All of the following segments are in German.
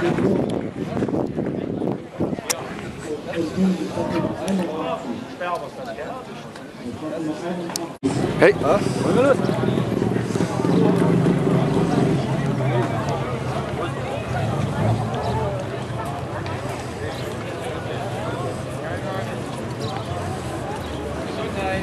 Hey. Ja, wollen wir los? Gesundheit.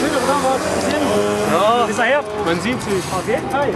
Schön, dass wir was sehen. Ja. Ist er her? Man sieht sich. Auf jeden Fall.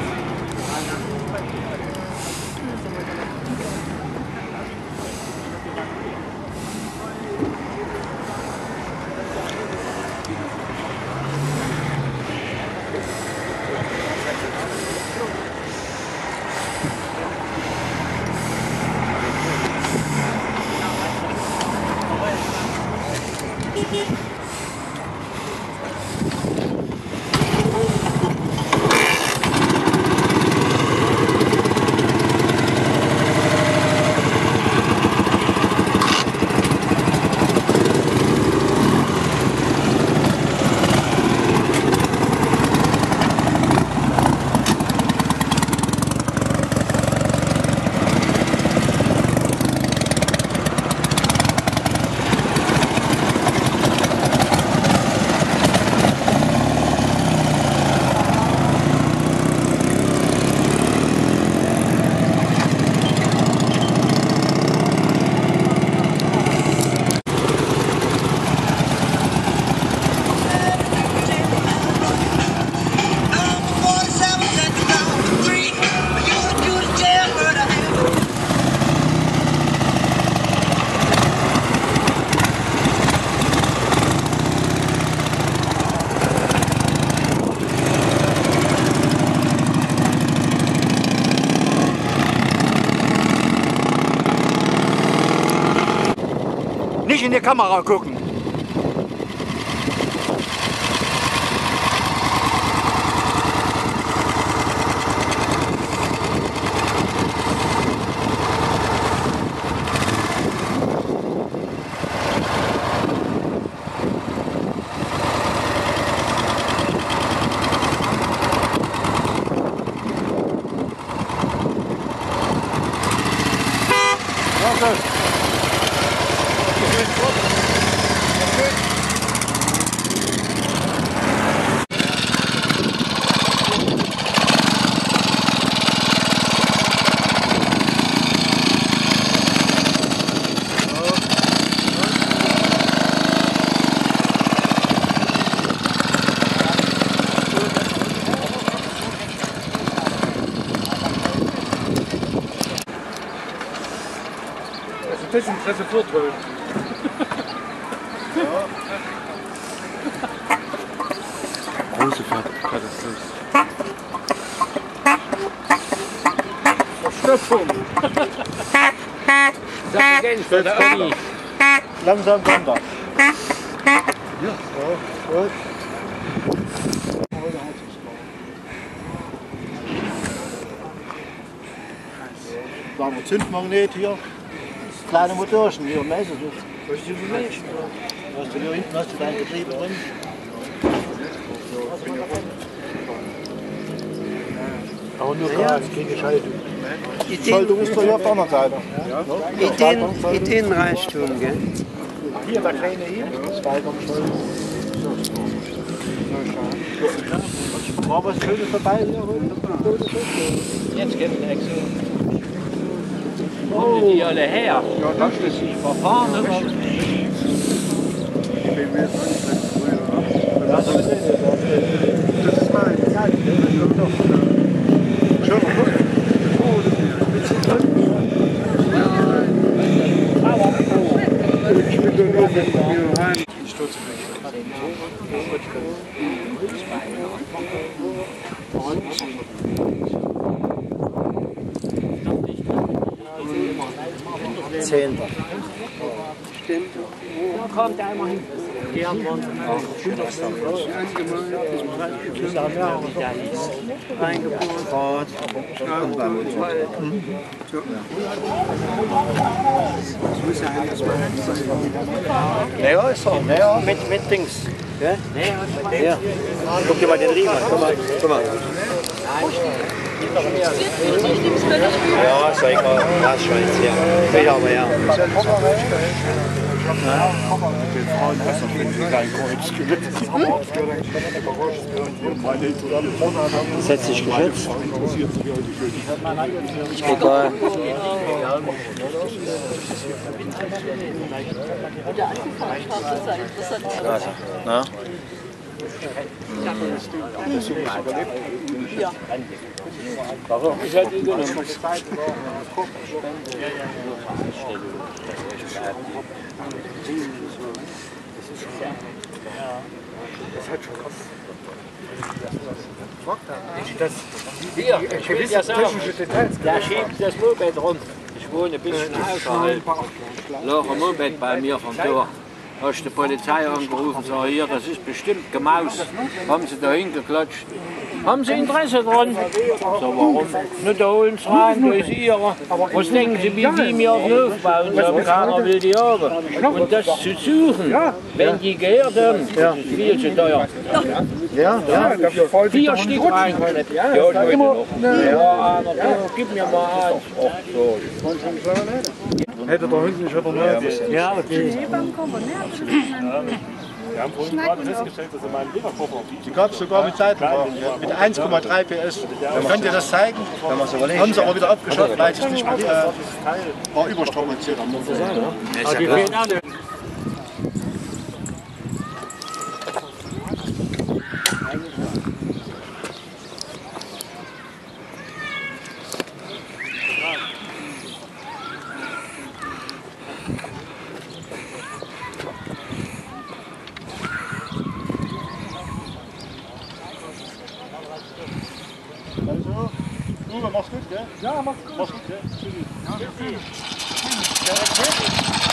der Kamera gucken. peut-être une très forte Für der Oni. Langsam runter. Ja, gut. Da haben wir Zündmagnet hier. Das kleine Motorchen hier, ist nicht. Soll ich dir bemerken? Hast du hier hinten hast du dein Getriebe drin? Aber nur Gas, keine Schaltung. Schaltung ist doch hier auf der anderen Seite. Ideen, Ideenreichtum, gell? Hier, der kleine hier. War was Schönes dabei hier heute? Jetzt gibt es Exo. Wo sind die alle her? Ja, das ist Verfahren oder? Das ist mein. Ja, das kommt doch. Schön, Zehnter. Kommt einmal hin. Gern wollen Fahrt. Und beim Motor. Ja, ist so. Ja, mit, mit Dings. Ja? Ja. Guck dir mal den Riemen an. Guck mal. Guck mal. Ja, egal. Ja, ist Schweiz, ja. Ich aber ja. Das hat sich geschätzt. Egal. Also, na? Ich hätte Ideen. Hier, ich will ja sagen, der schiebt das Moped rum. Ich wohne ein bisschen außerhalb. Lag ein Moped bei mir vom Tor. Hast die Polizei angerufen, sag hier, das ist bestimmt Gemaus. Haben sie da hingeklatscht. Haben sie Interesse dran? So, warum? Nicht da holen sie rein, da ist ihre. Was denken sie, wie die mir auf den Hof bauen? So, keiner will die haben. Und das zu suchen, wenn die gehört haben, das ist viel zu teuer. Ja, ja. Vier Stück reingeklebt. Ja, ich noch. Ja, einer, gib mir mal eins. Ach so. Hätte da hinten nicht wieder nötig. Ja, okay. Wir haben vorhin gerade festgestellt, dass in meinem Lederkoffer Die gab es sogar mit Seitenwagen, ja, mit 1,3 PS. Könnt ihr das zeigen? Haben sie aber wieder abgeschafft, weil es nicht mit äh, war überstrapaziert. Aber die fehlen med maske, ikke Ja, maske. maske ikke? Ja.